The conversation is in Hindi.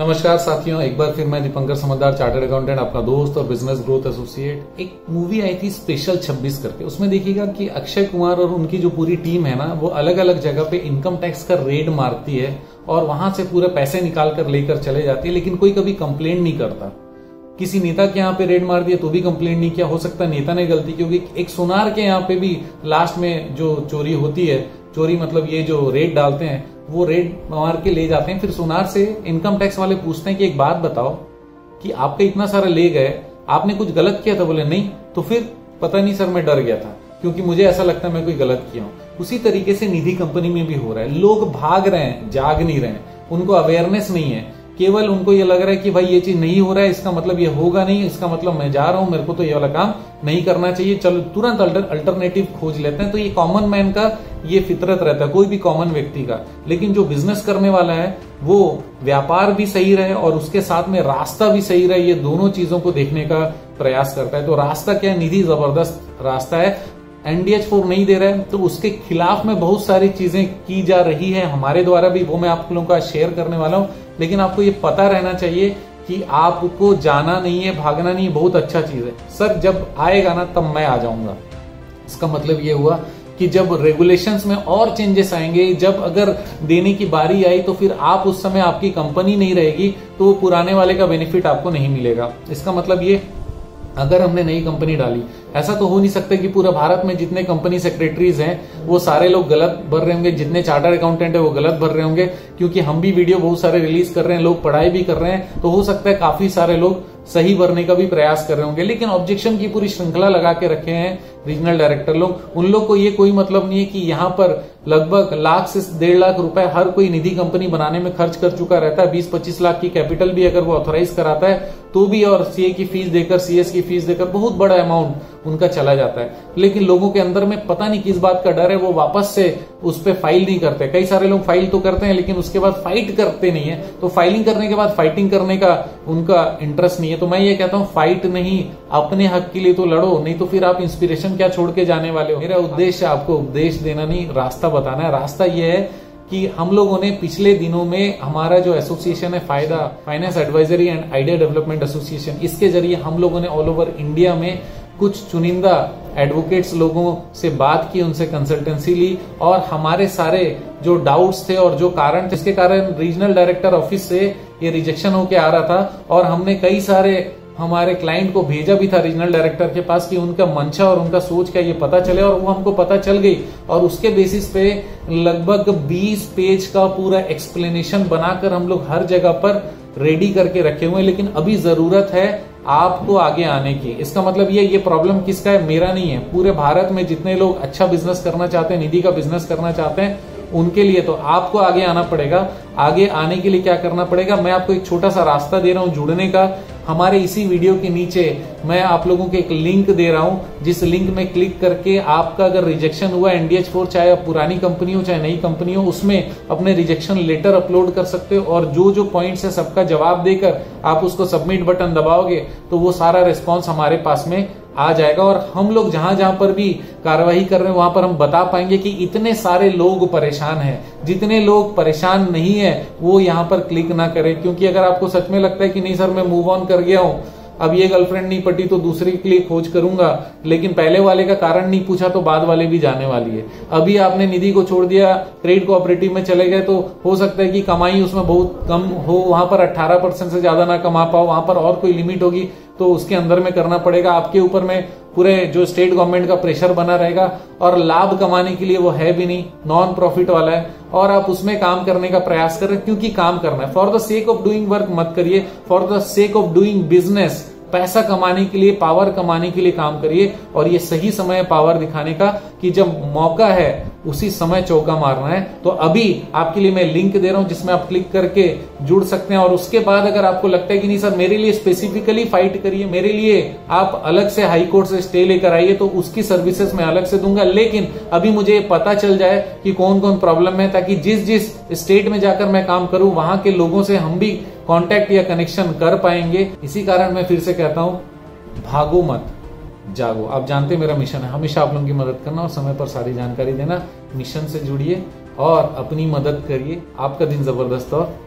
नमस्कार साथियों, एक बार फिर मैं दीपंकर समझदार चार्टर्ड अकाउंटेंट आपका दोस्त और बिज़नेस ग्रोथ एसोसिएट एक मूवी आई थी स्पेशल 26 करके, उसमें देखिएगा कि अक्षय कुमार और उनकी जो पूरी टीम है ना, वो अलग अलग जगह पे इनकम टैक्स का रेड मारती है और वहाँ से पूरे पैसे निकाल कर लेकर चले जाती है, लेकिन कोई कभी कंप्लेन नहीं करता। किसी नेता के यहाँ पे रेड मार दिया तो भी कंप्लेन नहीं किया, हो सकता नेता ने गलती क्योंकि एक सोनार के यहाँ पे भी लास्ट में जो चोरी होती है, चोरी मतलब ये जो रेड डालते हैं वो रेड मार के ले जाते हैं। फिर सोनार से इनकम टैक्स वाले पूछते हैं कि एक बात बताओ कि आपका इतना सारा ले गए, आपने कुछ गलत किया था? बोले, नहीं। तो फिर पता नहीं सर मैं डर गया था, क्योंकि मुझे ऐसा लगता है मैं कोई गलत किया हूँ। उसी तरीके से निधि कंपनी में भी हो रहा है। लोग भाग रहे हैं, जाग नहीं रहे हैं। उनको अवेयरनेस नहीं है। केवल उनको ये लग रहा है कि भाई ये चीज़ नहीं हो रहा है, इसका मतलब ये होगा नहीं, इसका मतलब मैं जा रहा हूँ, मेरे को तो ये वाला काम नहीं करना चाहिए। चलो, तुरंत अल्टरनेटिव खोज लेते हैं। तो ये कॉमन मैन का ये फितरत रहता है, कोई भी कॉमन व्यक्ति का। लेकिन जो बिज़नेस करने वाला है, वो व्यापार भी सही रहे और उसके साथ में रास्ता भी सही रहे, ये दोनों चीज़ों को देखने का प्रयास करता है। तो रास्ता क्या निधि ज़बरदस्त रास्ता है। एनडीएच फोर नहीं दे रहा है तो उसके खिलाफ में बहुत सारी चीज़ें की जा रही है। हमारे द्वारा भी, वो मैं आप लोगों का शेयर करने वाला हूँ। लेकिन आपको ये पता रहना चाहिए कि आपको जाना नहीं है, भागना नहीं है, बहुत अच्छा चीज़ है। सर, जब आएगा ना, तब मैं आ जाऊँगा। इसका मतलब ये हुआ कि जब रेगुलेशंस में और चेंजेस आएँगे, जब अगर देने की बारी आई तो फिर आप उस समय आपकी कंपनी नहीं रहेगी तो वो पुराने वाले का बेनिफिट आपको नहीं मिलेगा। इसका मतलब ये, अगर हमने नई कंपनी डाली ऐसा तो हो नहीं सकता कि पूरा भारत में जितने कंपनी सेक्रेटरीज हैं, वो सारे लोग गलत भर रहे होंगे, जितने चार्टर अकाउंटेंट है, वो गलत भर रहे होंगे, क्योंकि हम भी वीडियो बहुत सारे रिलीज़ कर रहे हैं, लोग पढ़ाई भी कर रहे हैं तो हो सकता है काफ़ी सारे लोग सही भरने का भी प्रयास कर रहे होंगे, लेकिन ऑब्जेक्शन की पूरी श्रृंखला लगा के रखे हैं रीजनल डायरेक्टर लोग। उन लोग को ये कोई मतलब नहीं है कि यहाँ पर लगभग लाख से डेढ़ लाख रुपए हर कोई निधि कंपनी बनाने में खर्च कर चुका रहता है बीस पच्चीस लाख की कैपिटल भी अगर वो ऑथोराइज कराता है तो भी और सीए की फ़ीस देकर सीएस की फ़ीस देकर बहुत बड़ा अमाउंट उनका चला जाता है। लेकिन लोगों के अंदर में पता नहीं किस बात का डर है, वो वापस से उस पर फ़ाइल नहीं करते। कई सारे लोग फ़ाइल तो करते हैं, लेकिन उसके बाद फाइट करते नहीं है। तो फाइलिंग करने के बाद फाइटिंग करने का उनका इंटरेस्ट नहीं है। तो मैं ये कहता हूँ फाइट नहीं, अपने हक के लिए तो लड़ो, नहीं तो फिर आप इंस्पिरेशन क्या छोड़ के जाने वाले हो? मेरा उद्देश्य आपको उपदेश देना नहीं, रास्ता बताना है। रास्ता ये है कि हम लोगों ने पिछले दिनों में हमारा जो एसोसिएशन है, Fayda finance advisory and idea development association इसके ज़रिए हम लोगों ने ऑल ओवर इंडिया में कुछ चुनिंदा एडवोकेट्स लोगों से बात की, उनसे कंसल्टेंसी ली और हमारे सारे जो डाउट्स थे और जो कारण जिसके कारण रीजनल डायरेक्टर ऑफ़िस से ये रिजेक्शन होके आ रहा था और हमने कई सारे हमारे क्लाइंट को भेजा भी था रीजनल डायरेक्टर के पास कि उनका मंशा और उनका सोच क्या ये पता चले और वो हमको पता चल गई। और उसके बेसिस पे लगभग 20 पेज का पूरा एक्सप्लेनेशन बनाकर हम लोग हर जगह पर रेडी करके रखे हुए लेकिन अभी ज़रूरत है आपको आगे आने की। इसका मतलब ये ये प्रॉब्लम किसका है? मेरा नहीं है। पूरे भारत में जितने लोग अच्छा बिज़नेस करना चाहते हैं, निधि का बिज़नेस करना चाहते हैं, उनके लिए तो आपको आगे आना पड़ेगा। आगे आने के लिए क्या करना पड़ेगा? मैं आपको एक छोटा सा रास्ता दे रहा हूँ जुड़ने का। हमारे इसी वीडियो के नीचे मैं आप लोगों को एक लिंक दे रहा हूँ, जिस लिंक में क्लिक करके आपका अगर रिजेक्शन हुआ एनडीएच फोर चाहे पुरानी कंपनी हो, चाहे नई कंपनी हो, उसमें अपने रिजेक्शन लेटर अपलोड कर सकते हो और जो जो पॉइंट्स है सबका जवाब देकर आप उसको सबमिट बटन दबाओगे तो वो सारा रिस्पॉन्स हमारे पास में आ जाएगा और हम लोग जहाँ जहाँ पर भी कार्रवाई कर रहे हैं, वहाँ पर हम बता पाएँगे कि इतने सारे लोग परेशान हैं। जितने लोग परेशान नहीं है, वो यहाँ पर क्लिक ना करें, क्योंकि अगर आपको सच में लगता है कि नहीं, सर, मैं मूव ऑन कर गया हूँ अब ये गर्लफ्रेंड नहीं पटी तो दूसरे के लिए खोज करूँगा, लेकिन पहले वाले का कारण नहीं पूछा तो बाद वाले भी जाने वाली है। अभी आपने निधि को छोड़ दिया क्रेडिट कोऑपरेटिव में चले गए तो हो सकता है कि कमाई उसमें बहुत कम हो, वहाँ पर 18 परसेंट से ज़्यादा ना कमा पाओ, वहाँ पर और कोई लिमिट होगी तो उसके अंदर में करना पड़ेगा। आपके ऊपर में पूरे जो स्टेट गवर्नमेंट का प्रेशर बना रहेगा, और लाभ कमाने के लिए वो है भी नहीं नॉन प्रॉफिट वाला है, और आप उसमें काम करने का प्रयास कर रहे हैं, क्योंकि काम करना है। For the sake of doing work मत करिए for the sake of doing business पैसा कमाने के लिए पावर कमाने के लिए काम करिए और ये सही समय है पावर दिखाने का कि जब मौका है उसी समय चौका मारना है। तो अभी आपके लिए मैं लिंक दे रहा हूँ, जिसमें आप क्लिक करके जुड़ सकते हैं। और उसके बाद अगर आपको लगता है कि नहीं सर, मेरे लिए स्पेसिफिकली फाइट करिए, मेरे लिए आप अलग से हाई कोर्ट से स्टे लेकर आइए तो उसकी सर्विसेज़ मैं अलग से दूँगा। लेकिन अभी मुझे पता चल जाए कि कौन कौन प्रॉब्लम है, ताकि जिस जिस स्टेट में जाकर मैं काम करूँ, वहाँ के लोगों से हम भी कॉन्टेक्ट या कनेक्शन कर पाएँगे। इसी कारण मैं फिर से कहता हूँ, भागो मत। जागो। आप जानते मेरा मिशन है। हमेशा आप लोगों की मदद करना और समय पर सारी जानकारी देना। मिशन से जुड़िए और अपनी मदद करिए। आपका दिन ज़बरदस्त और